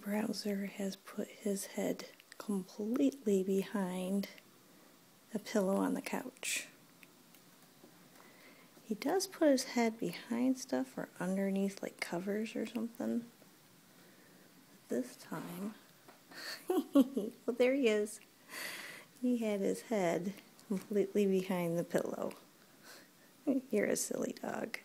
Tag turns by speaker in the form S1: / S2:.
S1: Browser has put his head completely behind a pillow on the couch. He does put his head behind stuff or underneath like covers or something. But this time, well there he is. He had his head completely behind the pillow. You're a silly dog.